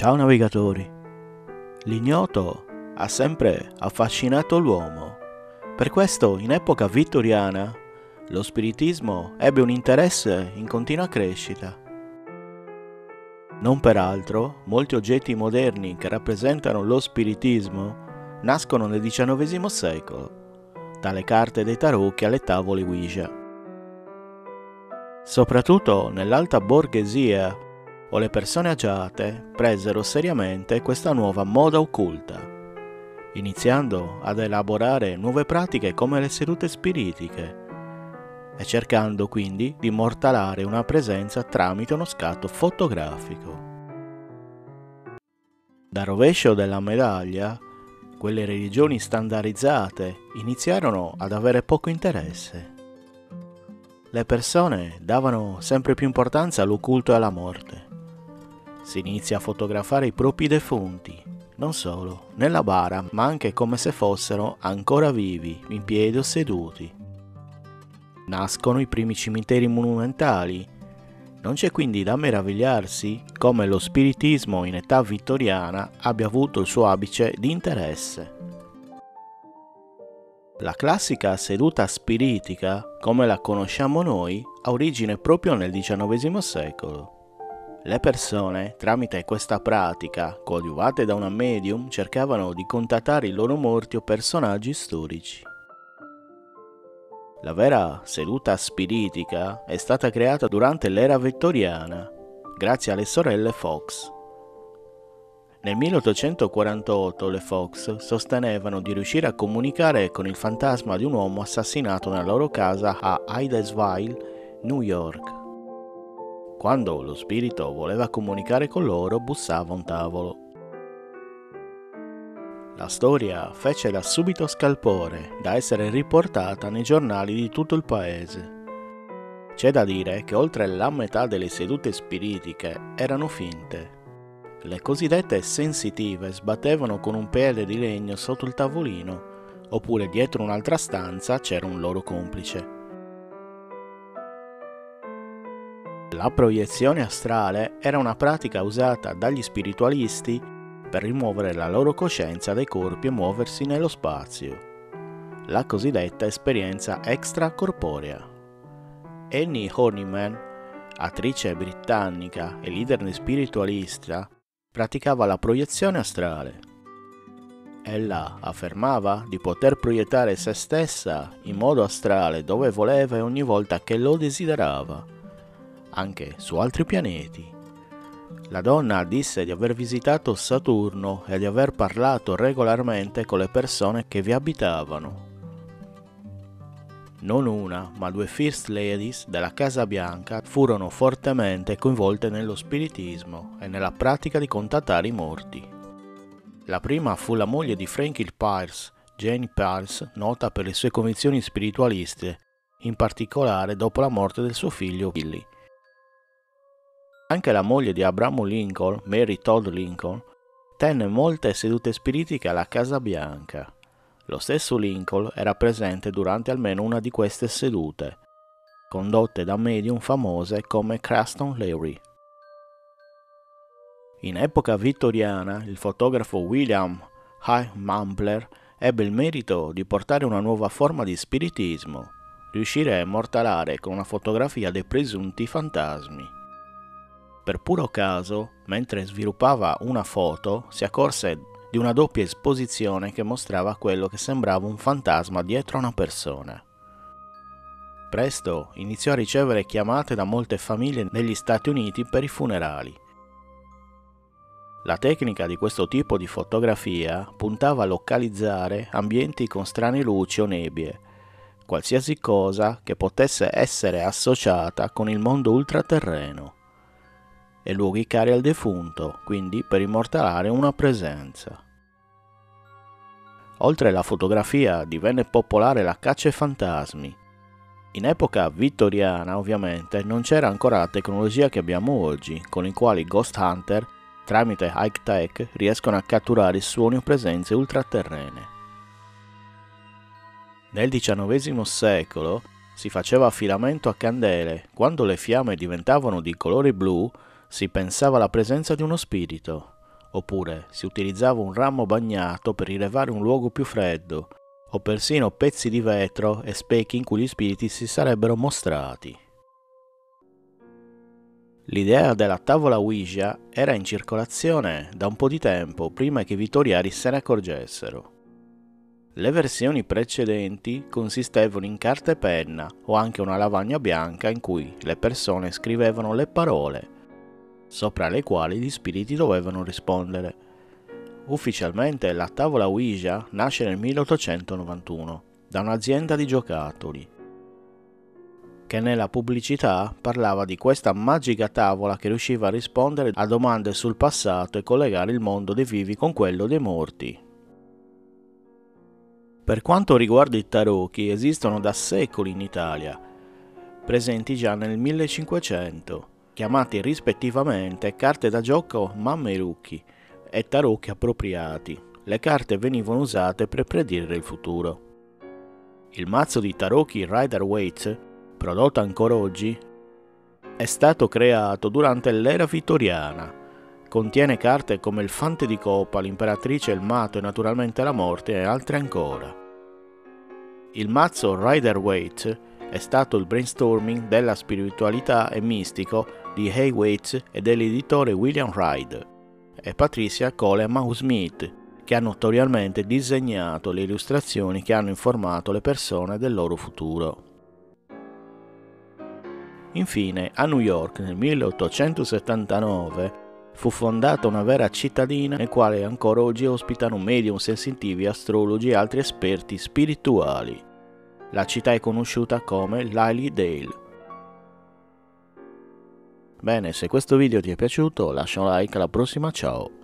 Ciao navigatori. L'ignoto ha sempre affascinato l'uomo. Per questo, in epoca vittoriana, lo spiritismo ebbe un interesse in continua crescita. Non peraltro, molti oggetti moderni che rappresentano lo spiritismo nascono nel XIX secolo, dalle carte dei tarocchi alle tavole Ouija. Soprattutto nell'alta borghesia o le persone agiate presero seriamente questa nuova moda occulta, iniziando ad elaborare nuove pratiche come le sedute spiritiche e cercando quindi di immortalare una presenza tramite uno scatto fotografico. Da rovescio della medaglia, quelle religioni standardizzate iniziarono ad avere poco interesse. Le persone davano sempre più importanza all'occulto e alla morte si inizia a fotografare i propri defunti, non solo, nella bara, ma anche come se fossero ancora vivi, in piedi o seduti. Nascono i primi cimiteri monumentali. Non c'è quindi da meravigliarsi come lo spiritismo in età vittoriana abbia avuto il suo abice di interesse. La classica seduta spiritica, come la conosciamo noi, ha origine proprio nel XIX secolo. Le persone, tramite questa pratica, coadiuvate da una medium, cercavano di contattare i loro morti o personaggi storici. La vera seduta spiritica è stata creata durante l'era vittoriana, grazie alle sorelle Fox. Nel 1848 le Fox sostenevano di riuscire a comunicare con il fantasma di un uomo assassinato nella loro casa a Hydesville, New York. Quando lo spirito voleva comunicare con loro, bussava un tavolo. La storia fece da subito scalpore, da essere riportata nei giornali di tutto il paese. C'è da dire che oltre la metà delle sedute spiritiche erano finte. Le cosiddette sensitive sbattevano con un pelle di legno sotto il tavolino, oppure dietro un'altra stanza c'era un loro complice. La proiezione astrale era una pratica usata dagli spiritualisti per rimuovere la loro coscienza dai corpi e muoversi nello spazio, la cosiddetta esperienza extracorporea. Annie Honeyman, attrice britannica e leader spiritualista, praticava la proiezione astrale. Ella affermava di poter proiettare se stessa in modo astrale dove voleva e ogni volta che lo desiderava anche su altri pianeti. La donna disse di aver visitato Saturno e di aver parlato regolarmente con le persone che vi abitavano. Non una, ma due First Ladies della Casa Bianca furono fortemente coinvolte nello spiritismo e nella pratica di contattare i morti. La prima fu la moglie di Frankie Pierce, Jane Pierce, nota per le sue convinzioni spiritualiste, in particolare dopo la morte del suo figlio Billy. Anche la moglie di Abramo Lincoln, Mary Todd Lincoln, tenne molte sedute spiritiche alla Casa Bianca. Lo stesso Lincoln era presente durante almeno una di queste sedute, condotte da medium famose come Craston Leary. In epoca vittoriana, il fotografo William H. Mumbler ebbe il merito di portare una nuova forma di spiritismo, riuscire a immortalare con una fotografia dei presunti fantasmi. Per puro caso, mentre sviluppava una foto, si accorse di una doppia esposizione che mostrava quello che sembrava un fantasma dietro una persona. Presto iniziò a ricevere chiamate da molte famiglie negli Stati Uniti per i funerali. La tecnica di questo tipo di fotografia puntava a localizzare ambienti con strane luci o nebbie, qualsiasi cosa che potesse essere associata con il mondo ultraterreno e luoghi cari al defunto, quindi per immortalare una presenza. Oltre alla fotografia divenne popolare la caccia ai fantasmi. In epoca vittoriana, ovviamente, non c'era ancora la tecnologia che abbiamo oggi, con i quali Ghost Hunter, tramite high tech, riescono a catturare suoni o presenze ultraterrene. Nel XIX secolo si faceva affidamento a candele, quando le fiamme diventavano di colore blu si pensava alla presenza di uno spirito, oppure si utilizzava un ramo bagnato per rilevare un luogo più freddo, o persino pezzi di vetro e specchi in cui gli spiriti si sarebbero mostrati. L'idea della tavola Ouija era in circolazione da un po' di tempo prima che i vittoriani se ne accorgessero. Le versioni precedenti consistevano in carta e penna o anche una lavagna bianca in cui le persone scrivevano le parole, sopra le quali gli spiriti dovevano rispondere. Ufficialmente la tavola Ouija nasce nel 1891 da un'azienda di giocattoli che nella pubblicità parlava di questa magica tavola che riusciva a rispondere a domande sul passato e collegare il mondo dei vivi con quello dei morti. Per quanto riguarda i tarocchi, esistono da secoli in Italia, presenti già nel 1500, chiamati rispettivamente carte da gioco Mammerucchi e tarocchi appropriati. Le carte venivano usate per predire il futuro. Il mazzo di tarocchi Rider Waite, prodotto ancora oggi, è stato creato durante l'era vittoriana Contiene carte come il Fante di Coppa, l'Imperatrice, il Mato e naturalmente la Morte e altre ancora. Il mazzo Rider Waite è stato il brainstorming della spiritualità e mistico di Hay Waite e dell'editore William Ryder e Patricia Coleman Smith, che hanno notoriamente disegnato le illustrazioni che hanno informato le persone del loro futuro. Infine, a New York nel 1879 fu fondata una vera cittadina nel quale ancora oggi ospitano medium sensitivi, astrologi e altri esperti spirituali. La città è conosciuta come Lily Dale. Bene, se questo video ti è piaciuto lascia un like, alla prossima, ciao!